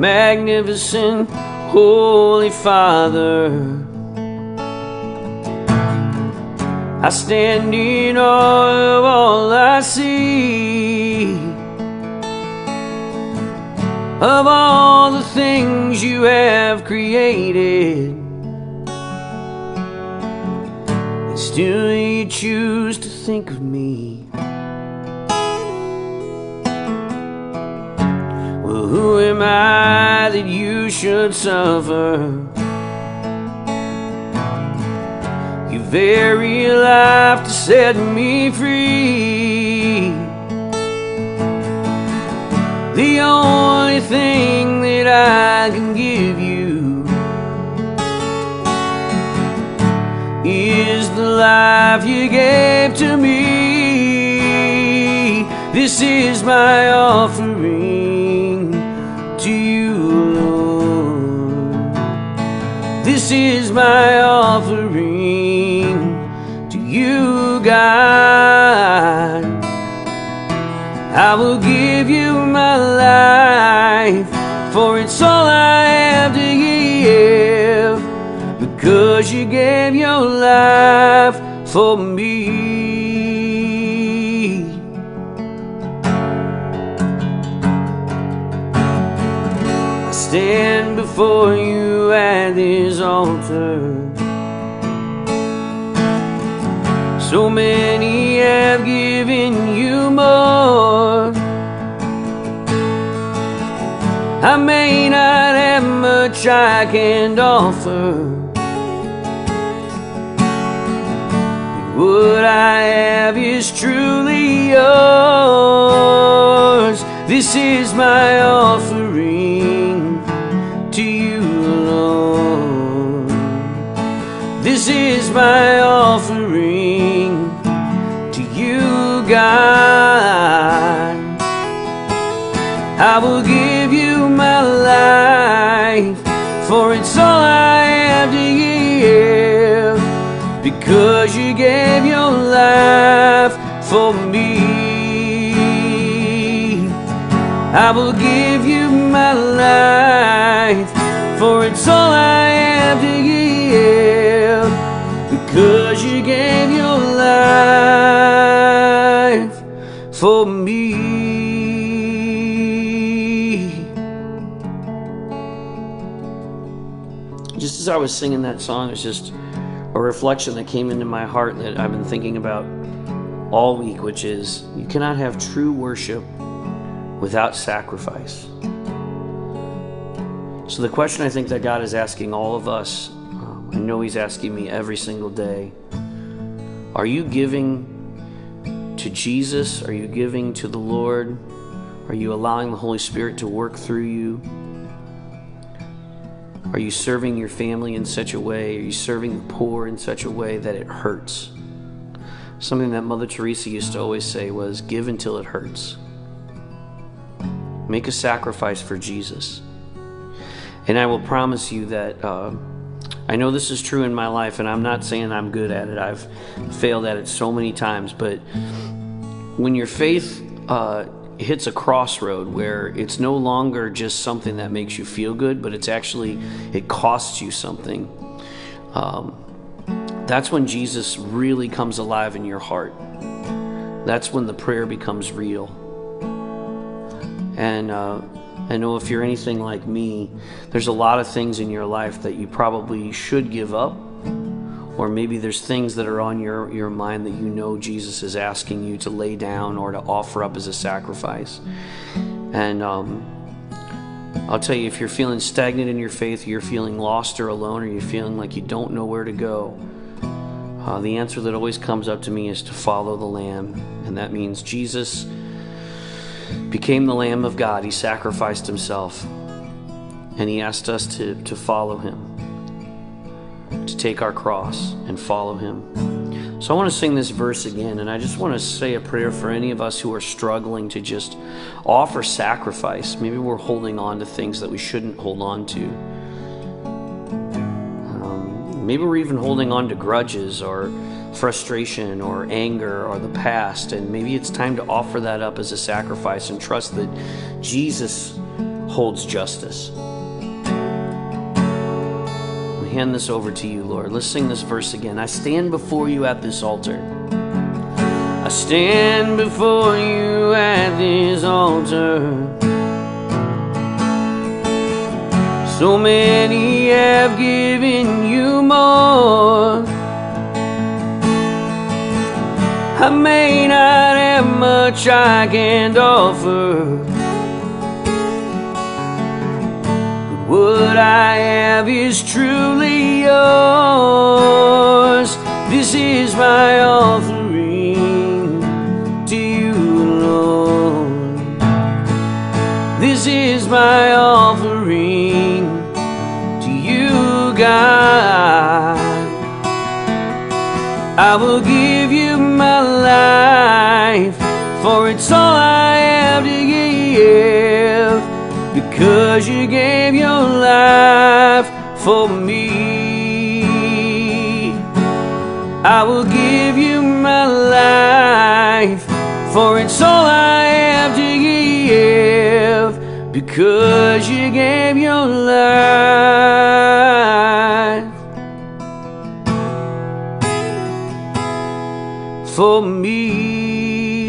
magnificent Holy Father. I stand in awe of all I see, of all the things you have created. And still you choose to think of me. Who am I that you should suffer? Your very life to set me free. The only thing that I can give you is the life you gave to me. This is my offering I will give you my life, for it's all I have to give. Because you gave your life for me. I stand before you at this altar. So many I may not have much I can offer. But what I have is truly yours. This is my offering to you, Lord. This is my offering to you, God. I will give for it's all I have to give. Because you gave your life for me. I will give you my life, for it's all I have to give. Because you gave your life for me. Just as I was singing that song, it's just a reflection that came into my heart that I've been thinking about all week, which is you cannot have true worship without sacrifice. So, the question I think that God is asking all of us, um, I know He's asking me every single day are you giving to Jesus? Are you giving to the Lord? Are you allowing the Holy Spirit to work through you? Are you serving your family in such a way? Are you serving the poor in such a way that it hurts? Something that Mother Teresa used to always say was give until it hurts. Make a sacrifice for Jesus. And I will promise you that uh, I know this is true in my life, and I'm not saying I'm good at it. I've failed at it so many times. But when your faith uh, hits a crossroad where it's no longer just something that makes you feel good, but it's actually, it costs you something, um, that's when Jesus really comes alive in your heart. That's when the prayer becomes real. And uh, I know if you're anything like me, there's a lot of things in your life that you probably should give up. Or maybe there's things that are on your, your mind that you know Jesus is asking you to lay down or to offer up as a sacrifice. And um, I'll tell you, if you're feeling stagnant in your faith, you're feeling lost or alone, or you're feeling like you don't know where to go, uh, the answer that always comes up to me is to follow the Lamb. And that means Jesus became the Lamb of God. He sacrificed himself. And he asked us to, to follow him, to take our cross and follow him. So I want to sing this verse again, and I just want to say a prayer for any of us who are struggling to just offer sacrifice. Maybe we're holding on to things that we shouldn't hold on to. Um, maybe we're even holding on to grudges or frustration or anger or the past, and maybe it's time to offer that up as a sacrifice and trust that Jesus holds justice. Hand this over to you, Lord. Let's sing this verse again. I stand before you at this altar. I stand before you at this altar. So many have given you more. I may not have much I can offer. What I have is truly I will give you my life, for it's all I have to give. Because you gave your life for me. I will give you my life, for it's all I have to give. Because you gave your life. for me.